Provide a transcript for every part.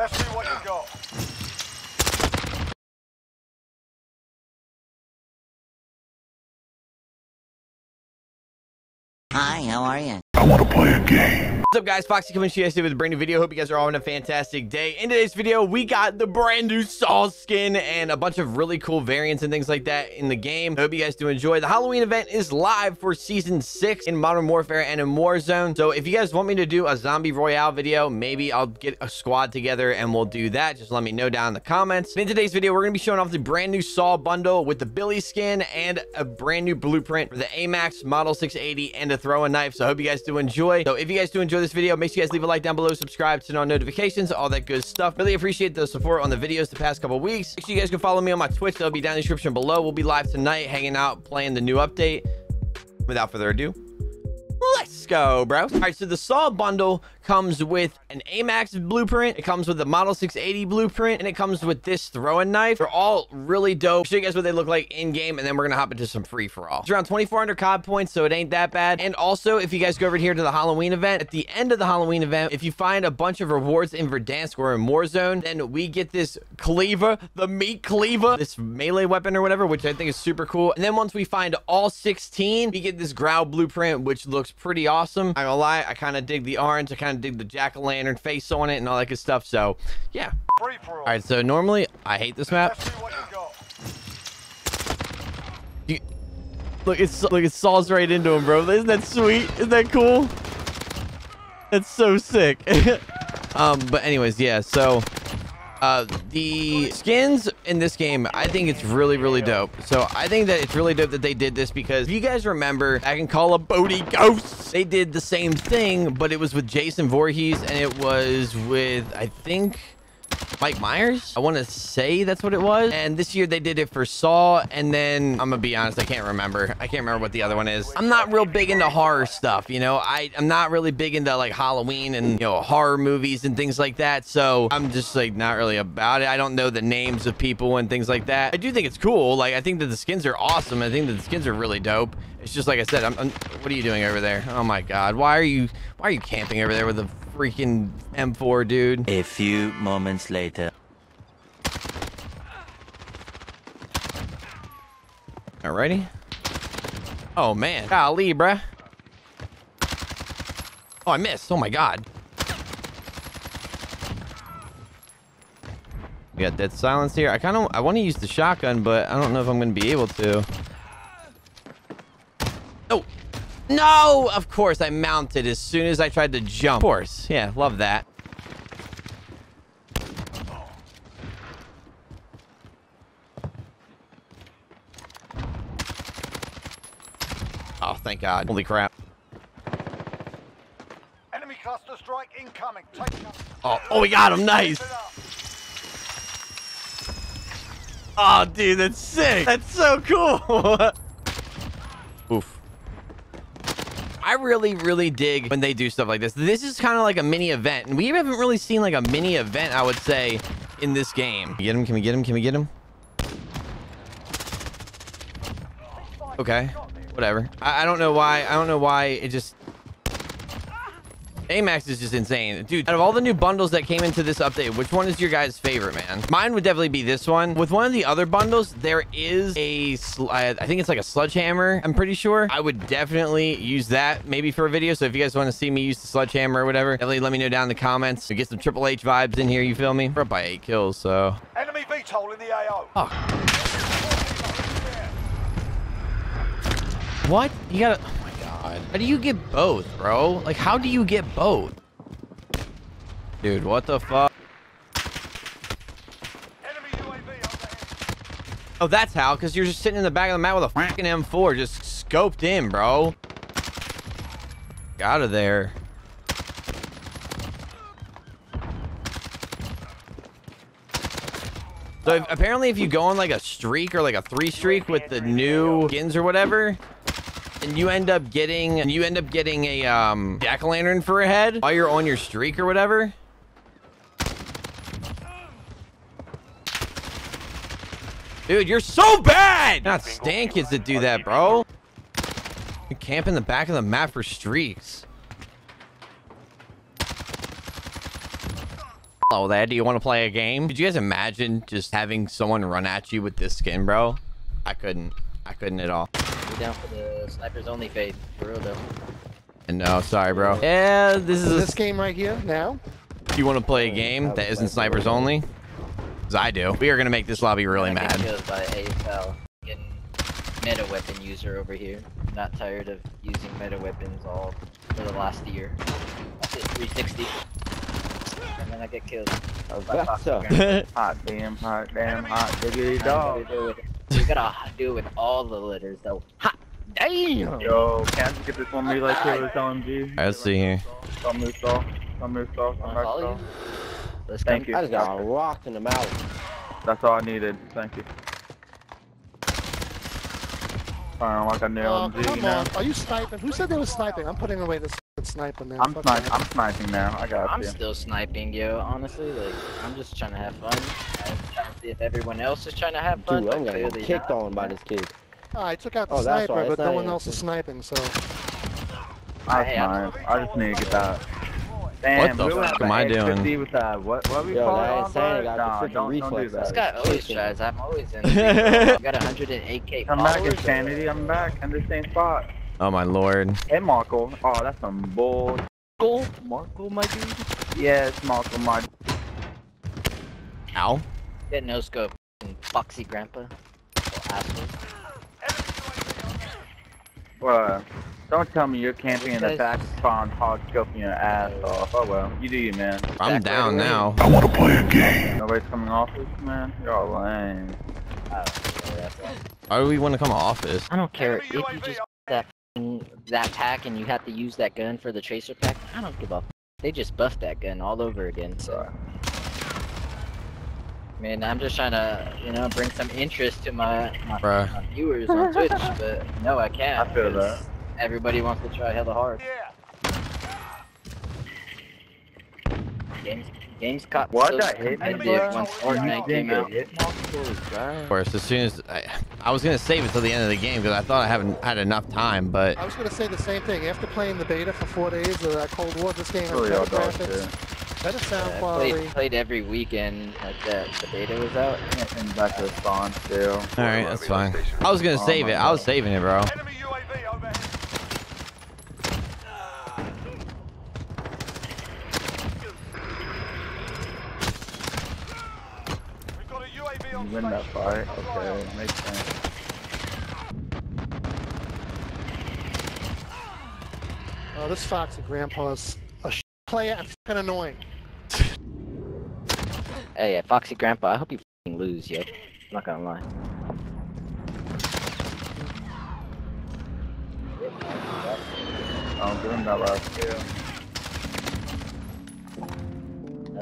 Let's see what you got. Hi, how are you? I want to play a game. What's up guys, Foxy coming to you guys with a brand new video. Hope you guys are all having a fantastic day. In today's video, we got the brand new Saw skin and a bunch of really cool variants and things like that in the game. I hope you guys do enjoy. The Halloween event is live for season six in Modern Warfare and in Warzone. So if you guys want me to do a zombie royale video, maybe I'll get a squad together and we'll do that. Just let me know down in the comments. In today's video, we're going to be showing off the brand new Saw bundle with the Billy skin and a brand new blueprint for the AMAX Model 680 and a throwing knife. So I hope you guys do enjoy. So if you guys do enjoy this video, make sure you guys leave a like down below, subscribe, turn on notifications, all that good stuff. Really appreciate the support on the videos the past couple weeks. Make sure you guys can follow me on my Twitch. That'll be down in the description below. We'll be live tonight, hanging out, playing the new update. Without further ado, let's go, bro. All right, so the Saw bundle comes with an AMAX blueprint. It comes with the Model 680 blueprint, and it comes with this throwing knife. They're all really dope. Show you guys what they look like in game, and then we're gonna hop into some free for all. It's around 2,400 COD points, so it ain't that bad. And also, if you guys go over here to the Halloween event, at the end of the Halloween event, if you find a bunch of rewards in Verdansk or in Warzone, then we get this cleaver, the meat cleaver, this melee weapon or whatever, which I think is super cool. And then once we find all 16, we get this Growl blueprint, which looks pretty awesome. I'm gonna lie, I kind of dig the orange. I kind of dig the jack-o'-lantern face on it and all that good stuff. So, yeah. All. Right, so normally I hate this map. Let's see what you. You, look, it's look, it saws right into him, bro. Isn't that sweet? Isn't that cool? That's so sick. um, but anyways, yeah. So, uh, the skins in this game, I think it's really, really dope. So I think that it's really dope that they did this because if you guys remember I can Call of Duty Ghosts, they did the same thing, but it was with Jason Voorhees and it was with, I think, Mike Myers. I want to say that's what it was. And this year they did it for Saw. And then I'm gonna be honest, I can't remember. I can't remember what the other one is. I'm not real big into horror stuff. You know, I I'm not really big into like Halloween and you know horror movies and things like that. So I'm just like not really about it. I don't know the names of people and things like that. I do think it's cool. Like I think that the skins are awesome. I think that the skins are really dope. It's just like I said. I'm, I'm what are you doing over there? Oh my God! Why are you why are you camping over there with a freaking M4, dude? A few moments later. Alrighty. Oh, man. Golly, bruh. Oh, I missed. Oh, my God. We got dead silence here. I kind of I want to use the shotgun, but I don't know if I'm going to be able to. Oh. No! Of course, I mounted as soon as I tried to jump. Of course. Yeah, love that. Oh, thank God. Holy crap. Enemy cluster strike incoming. Take cover. Oh, oh, we got him. Nice. Oh, dude, that's sick. That's so cool. Oof. I really, really dig when they do stuff like this. This is kind of like a mini event, and we haven't really seen like a mini event, I would say, in this game. Get him? Can we get him? Can we get him? Okay, whatever. I, I don't know why. I don't know why it just AMAX is just insane. Dude, out of all the new bundles that came into this update, which one is your guys' favorite, man? Mine would definitely be this one. With one of the other bundles, there is a, I think it's like a sledgehammer, I'm pretty sure. I would definitely use that maybe for a video. So if you guys want to see me use the sledgehammer or whatever, definitely let me know down in the comments. To get some Triple H vibes in here, you feel me? We're up by eight kills, so. Enemy VTOL in the AO. Oh, what? You gotta, God. How do you get both, bro? Like, how do you get both? Dude, what the fuck? Enemy UAV overhead. Oh, that's how, because you're just sitting in the back of the map with a fucking M4 just scoped in, bro. Get out of there. So if, apparently if you go on like a streak or like a three streak with the new skins or whatever, and you end up getting and you end up getting a um jack-o'-lantern for a head while you're on your streak or whatever. Dude, you're so bad! Not stand kids that do that, bro. You camp in the back of the map for streaks. Hello there. Do you want to play a game? Could you guys imagine just having someone run at you with this skin, bro? I couldn't. I couldn't at all. We down for the snipers only fade. For real though. And no, sorry, bro. Yeah, this is. This A, game right here now. do you want to play a game that isn't snipers only? 'Cause I do. We are gonna make this lobby really mad. killed by AFL. Getting meta weapon user over here. Not tired of using meta weapons all for the last year. I hit 360. And then I get killed. Oh, by That's Foxy Hot damn, hot damn, hot diggity I dog. Gotta do it. You gotta do it with all the litters though. Hot damn! Yo, can't just get this one relay kill this LMG? Alright, let's see here. Don't move slow. Don't move slow. Don't move follow Let's Thank you. I just got rocked in the mouth. That's all I needed. Thank you. Sound like a new Oh, LMG come now. on. Are you sniping? Who said they were sniping? I'm putting away this sniper now. I'm Fuck sniping. I'm sniping now. I got I'm you. still sniping, yo. Honestly, like I'm just trying to have fun. I'm trying to see if everyone else is trying to have fun. Dude, but I'm gonna get kicked not. on by this kid. Oh, I took out the Oh, sniper, why it's but no one else is sniping, so. I Hey, I'm- I just need to get that. Damn, the fuck am I doing? X50 With that, what, what we Yo, call that it ain't on, saying? I got the Nah, freaking don't, don't do reflex. that. This guy always Listen. tries. I'm always in. I got 108k Come back. Insanity. I'm back in the same spot. Oh my lord. Hey, Marco. Oh, that's some bull. Marco, Marco, my dude. Yes, Marco, my. Ow. Get no scope. Foxy grandpa. Asshole. Uh, what? Don't tell me you're camping in the Guys- back spawn hog scoping your ass off. Oh well, you do you, man. I'm Back down right now. I want to play a game. Nobody's coming off this, man. You're all lame. I don't care, that's all. Why do we want to come office? I don't care if you just on- that that pack and you have to use that gun for the tracer pack. I don't give a. F- they just buffed that gun all over again. So. Man, I'm just trying to, you know, bring some interest to my, my, my viewers on Twitch, but no, I can't. I feel 'cause Everybody wants to try hella hard. Yeah. Games, games caught What so that hit me, competitive bro? once Fortnite came out. get hit, Marco? Of course, as soon as I, I was gonna save it till the end of the game because I thought I haven't had enough time, but I was gonna say the same thing. After playing the beta for four days of that Cold War, this game has Really better all dog graphics, shit. Better sound Yeah, quality. played, played every weekend like that. The beta was out. And back to the spawn still. all right, that's fine. I was gonna Oh save my it. I was saving it, bro. Enemy UAV overhead. We've got a UAV You on win that fight. Okay, makes sense. Oh, this Foxy Grandpa's a sh- player and fucking annoying. Hey, yeah, Foxy Grandpa, I hope you fing lose, yo. I'm not gonna lie. I'll give him that last kill.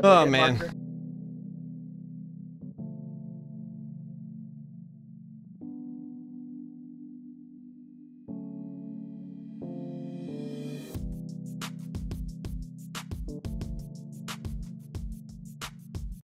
Oh man.